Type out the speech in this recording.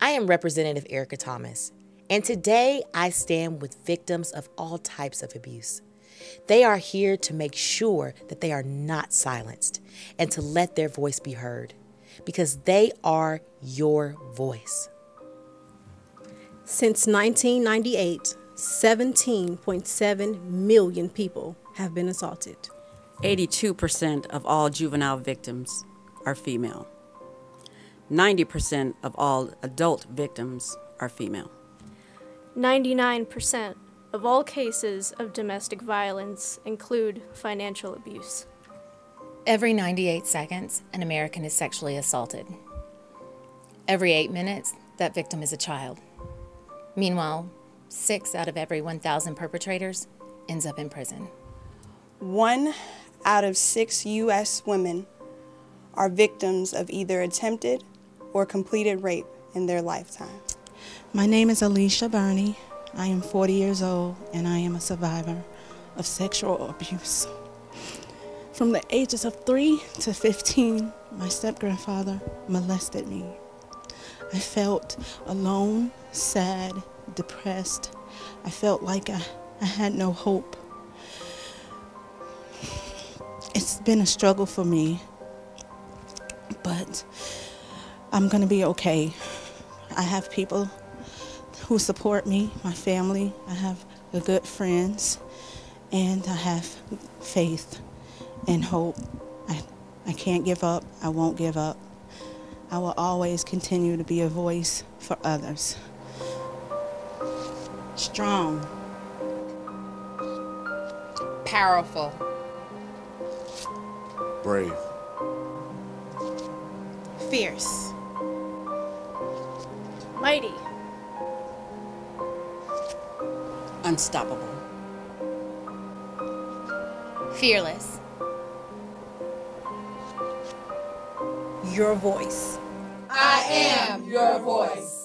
I am Representative Erica Thomas, and today I stand with victims of all types of abuse. They are here to make sure that they are not silenced and to let their voice be heard because they are your voice. Since 1998, 17.7 million people have been assaulted. 82% of all juvenile victims are female. 90% of all adult victims are female. 99% of all cases of domestic violence include financial abuse. Every 98 seconds, an American is sexually assaulted. Every eight minutes, that victim is a child. Meanwhile, six out of every 1,000 perpetrators ends up in prison. One out of six U.S. women are victims of either attempted or completed rape in their lifetime. My name is Alicia Burney. I am 40 years old and I am a survivor of sexual abuse. From the ages of 3 to 15, my step grandfather molested me. I felt alone, sad, depressed. I felt like I, I had no hope. It's been a struggle for me, but I'm going to be okay. I have people who support me, my family. I have good friends, and I have faith and hope. I, I can't give up. I won't give up. I will always continue to be a voice for others. Strong. Powerful. Brave. Fierce. Mighty. Unstoppable. Fearless. Your voice. I am your voice.